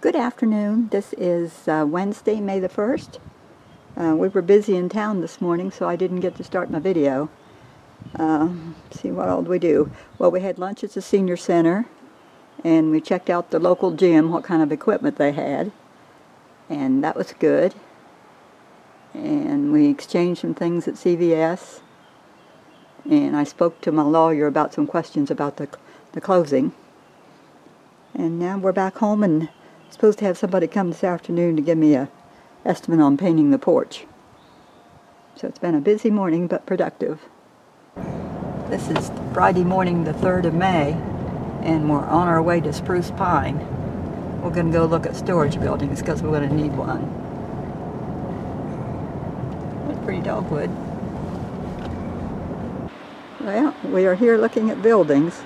Good afternoon. This is uh, Wednesday, May the 1st. Uh, we were busy in town this morning, so I didn't get to start my video. Uh, see, what all did we do? Well, we had lunch at the senior center, and we checked out the local gym, what kind of equipment they had, and that was good. And we exchanged some things at CVS, and I spoke to my lawyer about some questions about the, the closing. And now we're back home and supposed to have somebody come this afternoon to give me a estimate on painting the porch. So it's been a busy morning but productive. This is Friday morning the 3rd of May and we're on our way to Spruce Pine. We're going to go look at storage buildings because we're going to need one. That's pretty dogwood. Well, we are here looking at buildings.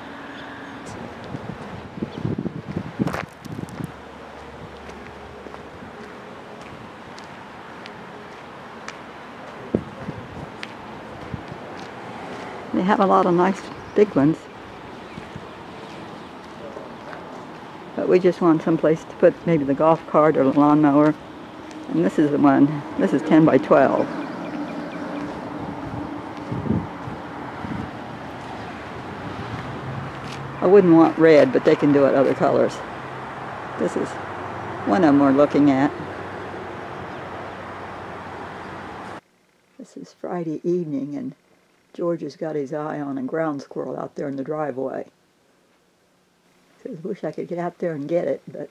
Have a lot of nice big ones. But we just want some place to put maybe the golf cart or the lawnmower. And this is the one. This is 10 by 12. I wouldn't want red, but they can do it other colors. This is one of them we're looking at. This is Friday evening and George has got his eye on a ground squirrel out there in the driveway. Says, wish I could get out there and get it, but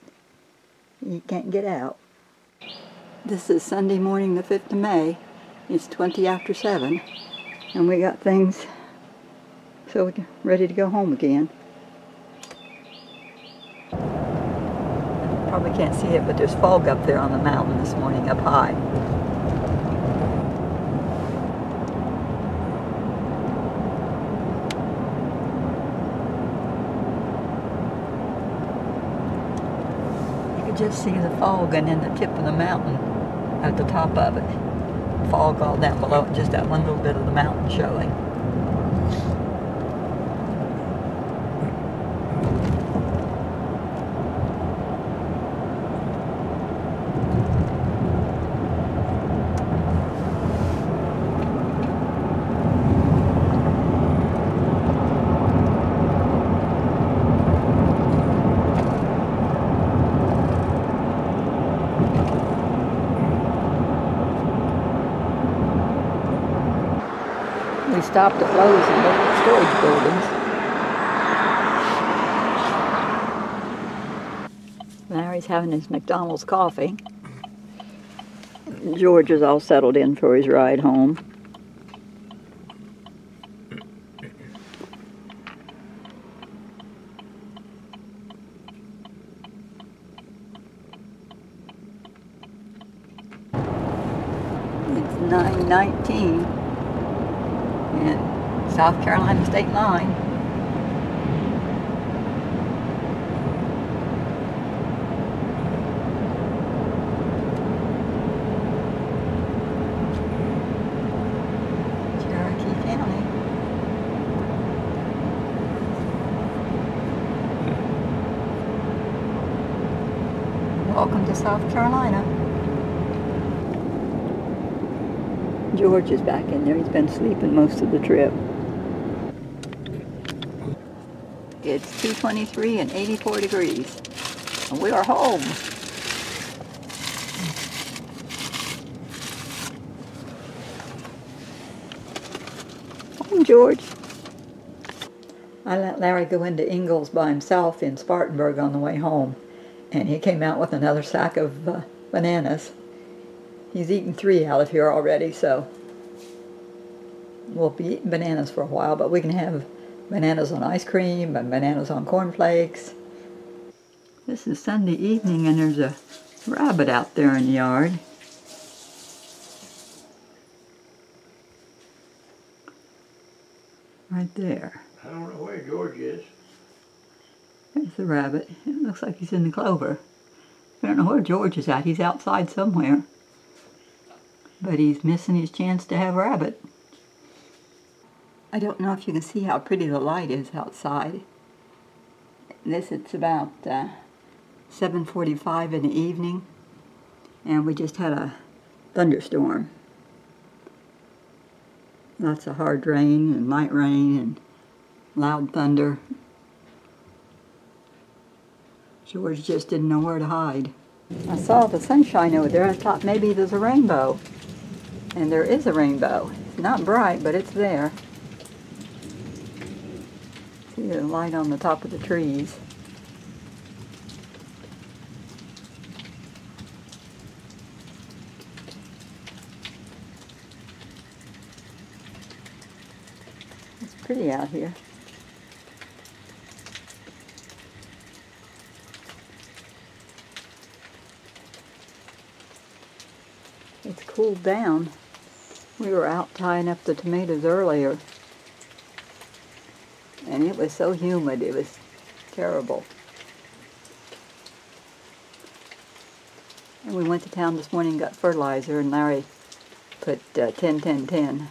he can't get out. This is Sunday morning the 5th of May. It's 20 after 7, and we got things so we're ready to go home again. Probably can't see it, but there's fog up there on the mountain this morning up high. Just see the fog and then the tip of the mountain at the top of it. Fog all down below just that one little bit of the mountain showing. Stopped at Lowe's and looked at storage buildings. Larry's having his McDonald's coffee. George is all settled in for his ride home. It's 919 and South Carolina state line. Cherokee. Welcome to South Carolina. George is back in there. He's been sleeping most of the trip. It's 223 and 84 degrees. And we are home. Home, George. I let Larry go into Ingles by himself in Spartanburg on the way home. And he came out with another sack of uh, bananas. He's eaten three out of here already, so we'll be eating bananas for a while, but we can have bananas on ice cream and bananas on cornflakes. This is Sunday evening and there's a rabbit out there in the yard. Right there. I don't know where George is. There's the rabbit. It looks like he's in the clover. I don't know where George is at. He's outside somewhere. But he's missing his chance to have rabbit. I don't know if you can see how pretty the light is outside. This, it's about uh, 7.45 in the evening and we just had a thunderstorm. Lots of hard rain and light rain and loud thunder. George just didn't know where to hide. I saw the sunshine over there. I thought maybe there's a rainbow. And there is a rainbow. It's not bright, but it's there. See the light on the top of the trees. It's pretty out here. It's cooled down. We were out tying up the tomatoes earlier. And it was so humid, it was terrible. And we went to town this morning and got fertilizer, and Larry put uh, 10 10 10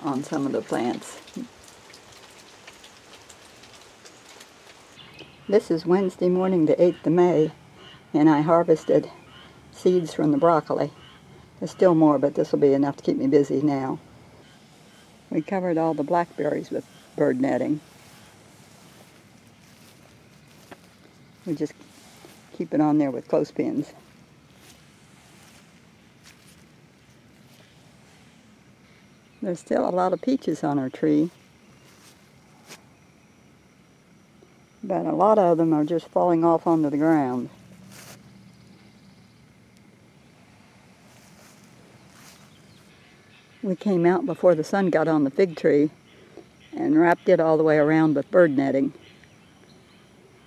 on some of the plants. This is Wednesday morning, the 8th of May, and I harvested seeds from the broccoli. There's still more, but this will be enough to keep me busy now. We covered all the blackberries with bird netting. We just keep it on there with clothespins. There's still a lot of peaches on our tree. But a lot of them are just falling off onto the ground. We came out before the sun got on the fig tree and wrapped it all the way around with bird netting.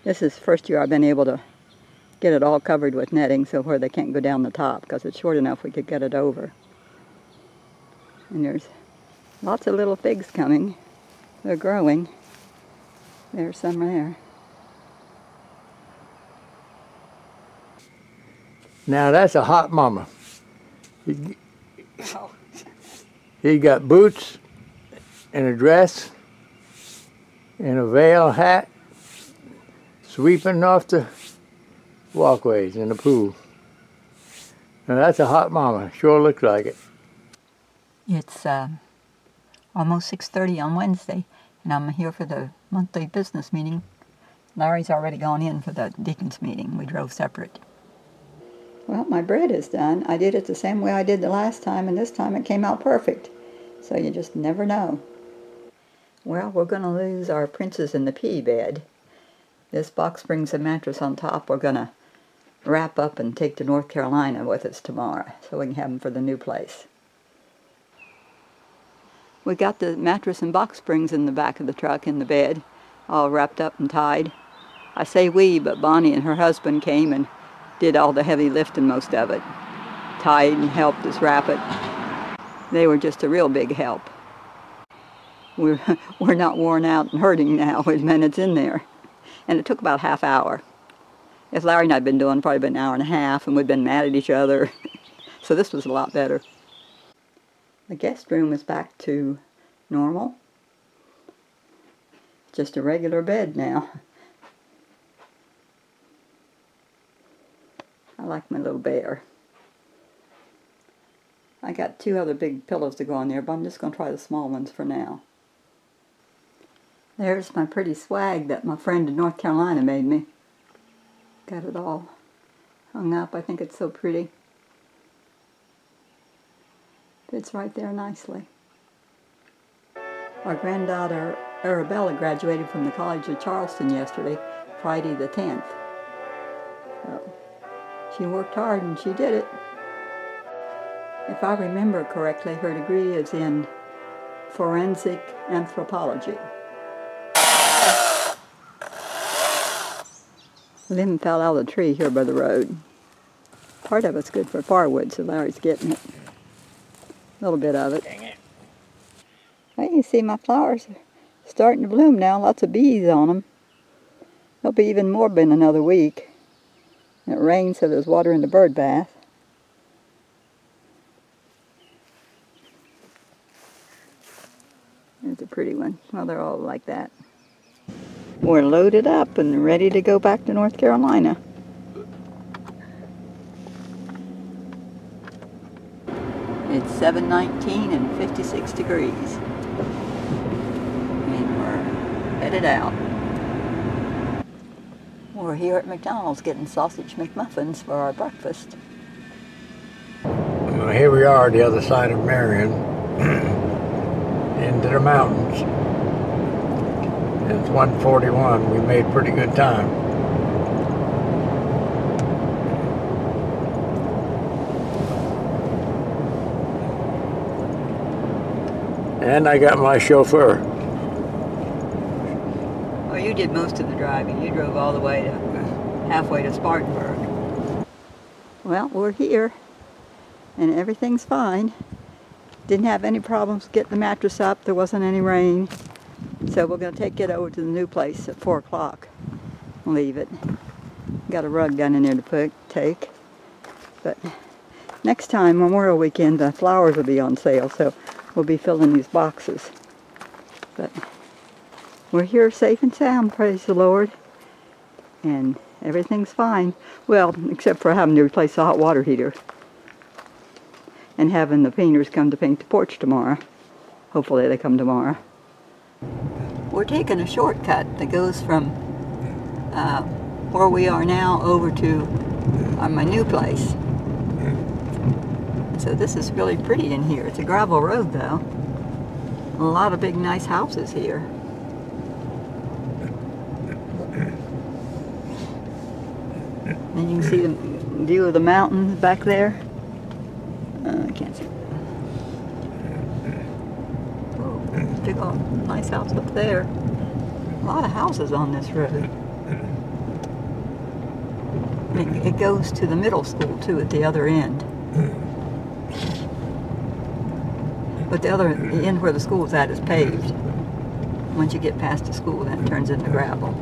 This is the first year I've been able to get it all covered with netting so where they can't go down the top because it's short enough we could get it over. And there's lots of little figs coming. They're growing. There's some right there. Now that's a hot mama. He, he got boots and a dress and a veil hat sweeping off the walkways in the pool. Now that's a hot mama. Sure looks like it. It's uh, almost 6.30 on Wednesday, and I'm here for the monthly business meeting. Larry's already gone in for the deacons meeting. We drove separate. Well, my bread is done. I did it the same way I did the last time, and this time it came out perfect. So you just never know. Well, we're going to lose our Princess in the Pea bed. This box springs and mattress on top we're going to wrap up and take to North Carolina with us tomorrow so we can have them for the new place. We got the mattress and box springs in the back of the truck in the bed, all wrapped up and tied. I say we, but Bonnie and her husband came and did all the heavy lifting most of it. Tied and helped us wrap it. They were just a real big help. We're, we're not worn out and hurting now, when it's in there. And it took about half hour. If Larry and I had been doing, probably an hour and a half, and we'd been mad at each other. so this was a lot better. The guest room is back to normal. Just a regular bed now. I like my little bear. I got two other big pillows to go on there, but I'm just going to try the small ones for now. There's my pretty swag that my friend in North Carolina made me. Got it all hung up. I think it's so pretty. Fits right there nicely. Our granddaughter Arabella graduated from the College of Charleston yesterday, Friday the 10th. So she worked hard and she did it. If I remember correctly, her degree is in forensic anthropology. Limb fell out of the tree here by the road. Part of it's good for firewood, so Larry's getting it. A little bit of it. Dang it. Well, you see my flowers are starting to bloom now. Lots of bees on them. There'll be even more in another week. It rained so there's water in the bird bath. There's a pretty one. Well, they're all like that. We're loaded up and ready to go back to North Carolina. It's 719 and 56 degrees. And we're headed out. We're here at McDonald's getting sausage McMuffins for our breakfast. Well, here we are, the other side of Marion, into the mountains. It's 141. We made pretty good time. And I got my chauffeur. Did most of the driving. You drove all the way to halfway to Spartanburg. Well, we're here, and everything's fine. Didn't have any problems getting the mattress up. There wasn't any rain. So we're going to take it over to the new place at 4 o'clock. Leave it. Got a rug down in there to put, take. But next time, Memorial Weekend, the flowers will be on sale, so we'll be filling these boxes. But we're here safe and sound, praise the Lord. And everything's fine. Well, except for having to replace the hot water heater. And having the painters come to paint the porch tomorrow. Hopefully they come tomorrow. We're taking a shortcut that goes from uh, where we are now over to uh, my new place. So this is really pretty in here. It's a gravel road though. A lot of big nice houses here. And you can see the view of the mountains back there. Uh, I can't see. Oh, big old nice house up there. A lot of houses on this road. It, it goes to the middle school too at the other end. But the other the end where the school's at is paved. Once you get past the school, then it turns into gravel.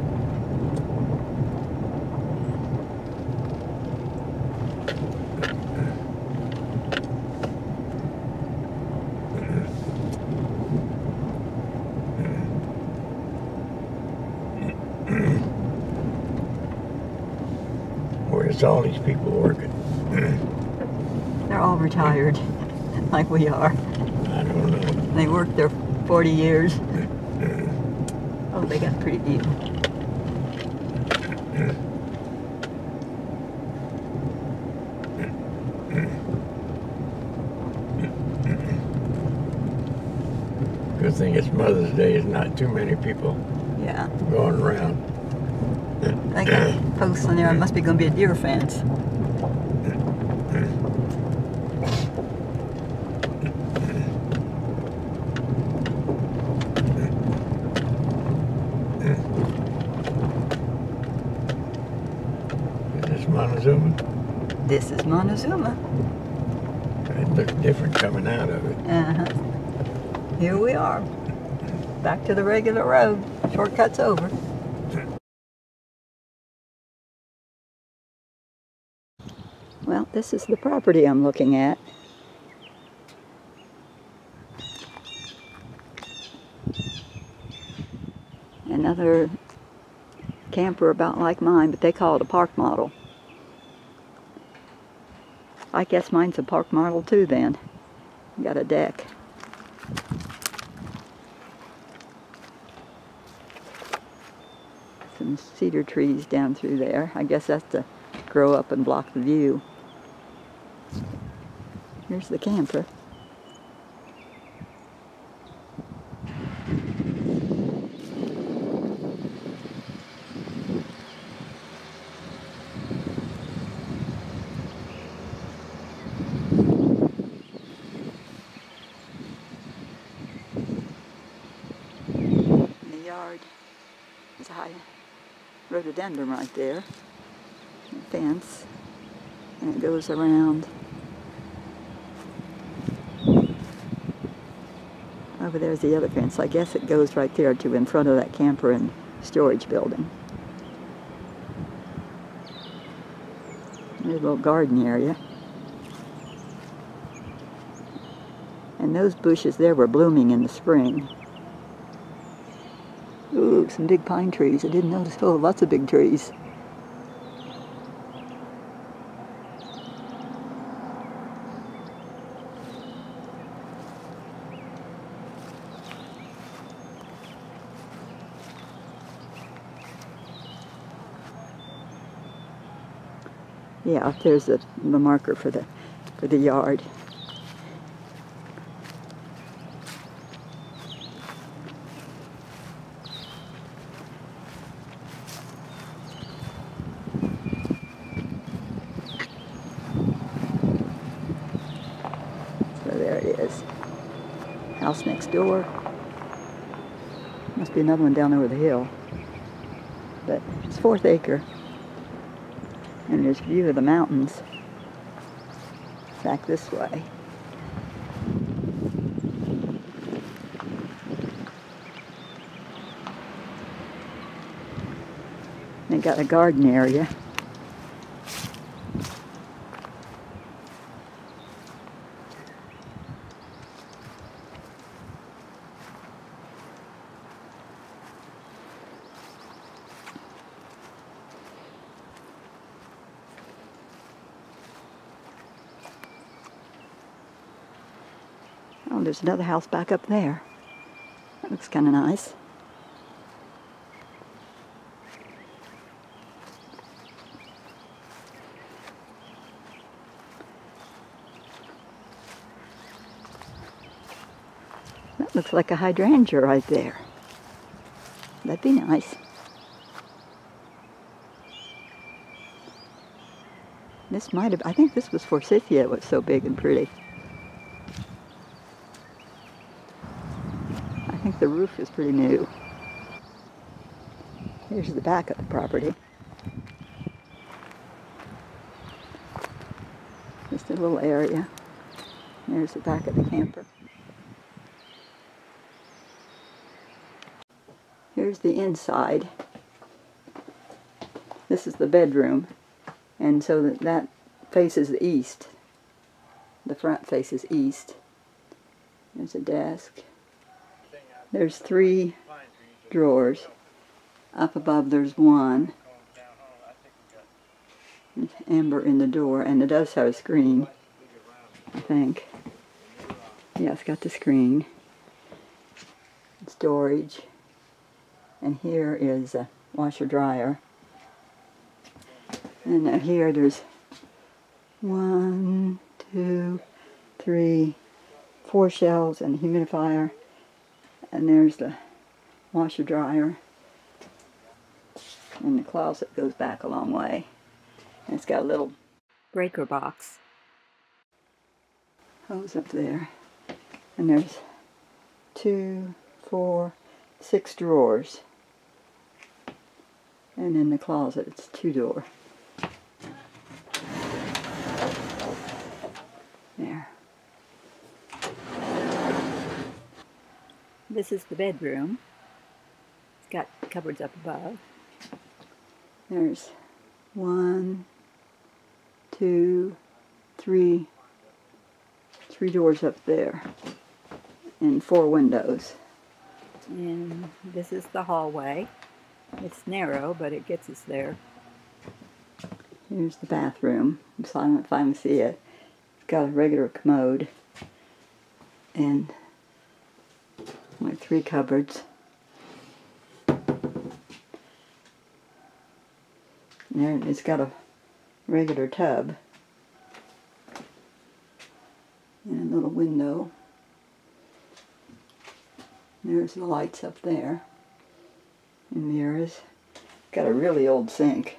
All these people working? They're all retired, like we are. I don't know. They worked there 40 years. Oh, they got pretty view. Good thing it's Mother's Day. There's not too many people Yeah. going around. Got posts on there. It must be going to be a deer fence. This is this Montezuma? This is Montezuma. It looks different coming out of it. Uh-huh. Here we are. Back to the regular road. Shortcut's over. Well, this is the property I'm looking at. Another camper about like mine, but they call it a park model. I guess mine's a park model too then. Got a deck. Some cedar trees down through there. I guess that's to grow up and block the view. Here's the camper. In the yard is a high rhododendron right there. Fence. And it goes around. Over there's the other fence. I guess it goes right there to in front of that camper and storage building. There's a little garden area. And those bushes there were blooming in the spring. Ooh, some big pine trees. I didn't notice. Oh, lots of big trees. Yeah, there's the, the marker for the for the yard. So there it is. House next door. Must be another one down over the hill. But it's fourth acre. There's view of the mountains back this way. They got a garden area. Oh, there's another house back up there. That looks kind of nice. That looks like a hydrangea right there. That'd be nice. This might have, I think this was forsythia, it was so big and pretty. I think the roof is pretty new. Here's the back of the property. Just a little area. There's the back of the camper. Here's the inside. This is the bedroom. And so that, that faces the east. The front faces east. There's a desk. There's three drawers. Up above there's one. There's amber in the door, and it does have a screen, I think. Yeah, it's got the screen. Storage. And here is a washer dryer. And here there's one, two, three, four shelves and a humidifier. And there's the washer dryer. And the closet goes back a long way. And it's got a little breaker box. Hose up there. And there's two, four, six drawers. And in the closet, it's two door. There. This is the bedroom. It's got cupboards up above. There's one, two, three, three doors up there, and four windows. And this is the hallway. It's narrow, but it gets us there. Here's the bathroom. So I finally see it. It's got a regular commode and like three cupboards. There it's got a regular tub and a little window. There's the lights up there and mirrors. Got a really old sink.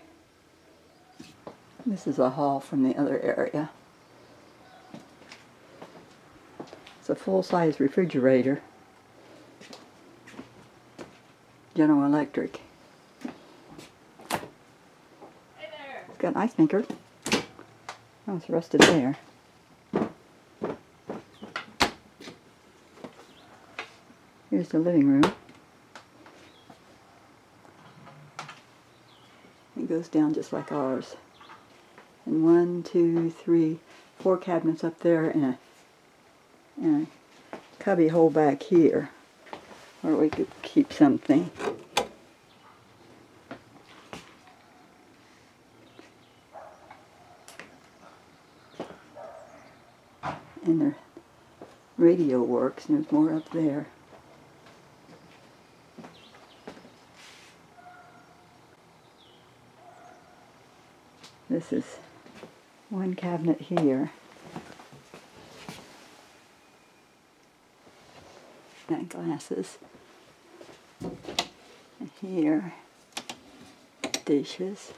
This is a hall from the other area. It's a full-size refrigerator. General Electric. It's got an ice maker. Oh, it's rusted there. Here's the living room. It goes down just like ours. And one, two, three, four cabinets up there and a, and a cubby hole back here where we could keep something. And the radio works and there's more up there. This is One cabinet here. And glasses. And here, dishes.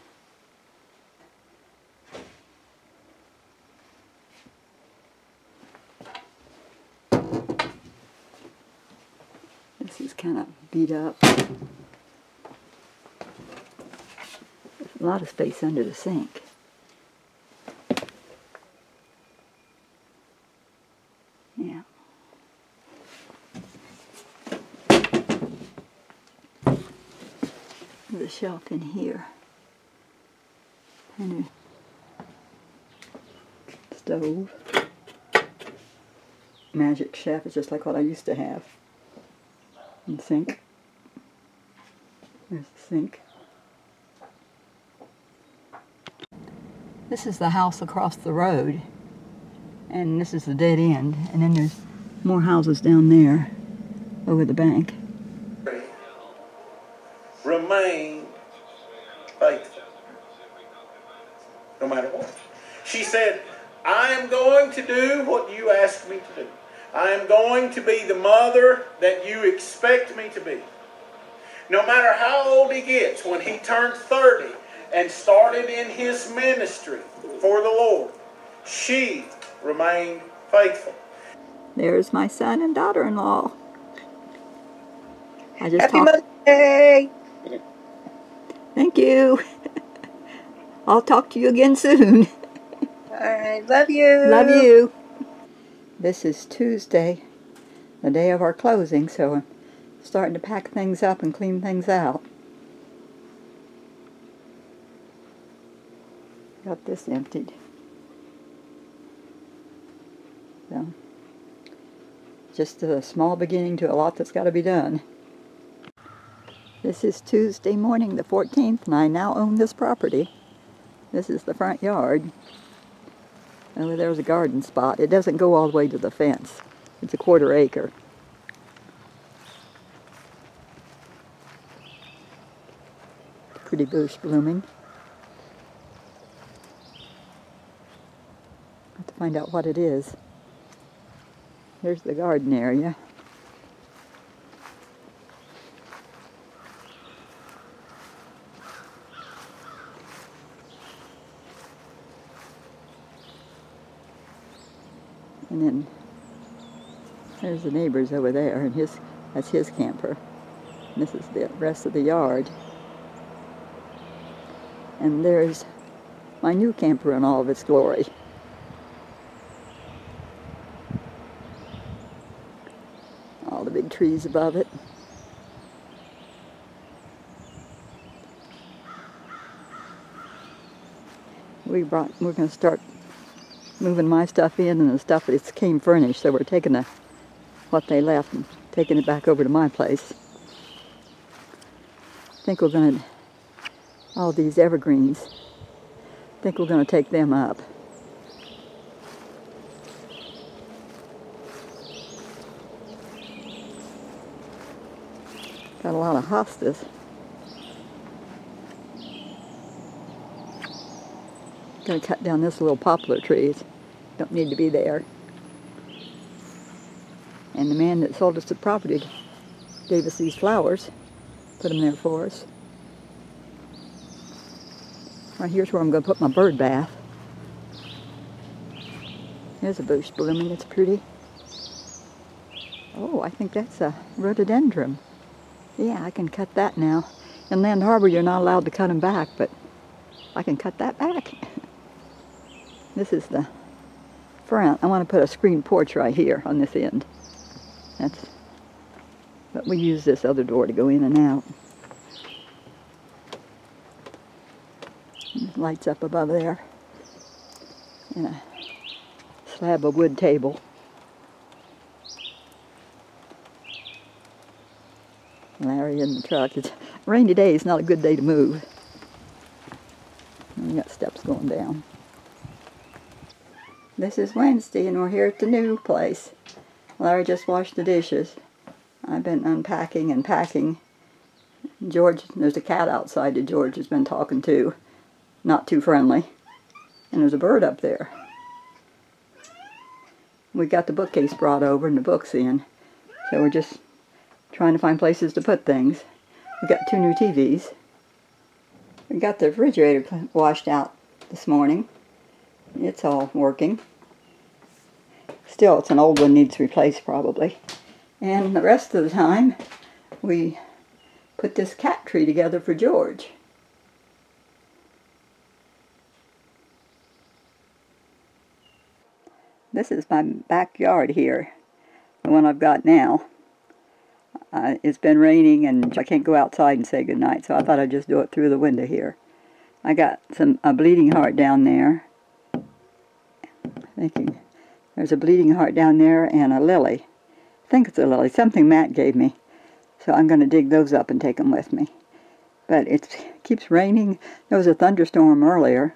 This is kind of beat up. There's a lot of space under the sink. Yeah. A shelf in here. And a stove. Magic Chef is just like what I used to have. And sink. There's the sink. This is the house across the road. And this is the dead end. And then there's more houses down there over the bank. Remain faithful. No matter what. She said, I am going to do what you ask me to do. I am going to be the mother that you expect me to be. No matter how old he gets, when he turned 30 and started in his ministry for the Lord, she remained faithful. There's my son and daughter-in-law. I just Happy talked. Mother's Day. Thank you. I'll talk to you again soon. All right. Love you. Love you. This is Tuesday, the day of our closing, so I'm starting to pack things up and clean things out. Got this emptied. So, just a small beginning to a lot that's got to be done. This is Tuesday morning, the 14th, and I now own this property. This is the front yard. Over there's a garden spot. It doesn't go all the way to the fence. It's a quarter acre. Pretty bush blooming. Have to find out what it is. Here's the garden area. And then there's the neighbors over there, and his that's his camper. And this is the rest of the yard. And there's my new camper in all of its glory. All the big trees above it. We brought we're gonna start moving my stuff in and the stuff that came furnished. So we're taking the, what they left and taking it back over to my place. I think we're going to, all these evergreens, I think we're going to take them up. Got a lot of hostas. Gonna cut down this little poplar tree. Don't need to be there. And the man that sold us the property gave us these flowers. Put them there for us. Right here's where I'm gonna put my bird bath. There's a bush blooming, it's pretty. Oh, I think that's a rhododendron. Yeah, I can cut that now. In Land Harbor, you're not allowed to cut them back, but I can cut that back. This is the front. I want to put a screen porch right here on this end. That's, but we use this other door to go in and out. Lights up above there. And a slab of wood table. Larry in the truck. It's rainy day. It's not a good day to move. We got steps going down. This is Wednesday and we're here at the new place. Larry just washed the dishes. I've been unpacking and packing. George, there's a cat outside that George has been talking to. Not too friendly. and there's a bird up there. We got the bookcase brought over and the books in, so we're just trying to find places to put things. We got two new TVs. We got the refrigerator washed out this morning. It's all working. Still, it's an old one, needs replaced probably. And the rest of the time, we put this cat tree together for George. This is my backyard here, the one I've got now. Uh, it's been raining and I can't go outside and say goodnight, so I thought I'd just do it through the window here. I got some a bleeding heart down there. Thinking there's a bleeding heart down there and a lily. I think it's a lily, something Matt gave me. So I'm going to dig those up and take them with me. But it keeps raining. There was a thunderstorm earlier.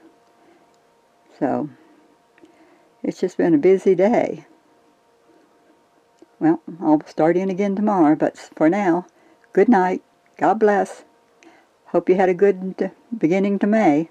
So it's just been a busy day. Well, I'll start in again tomorrow, but for now, good night. God bless. Hope you had a good beginning to May.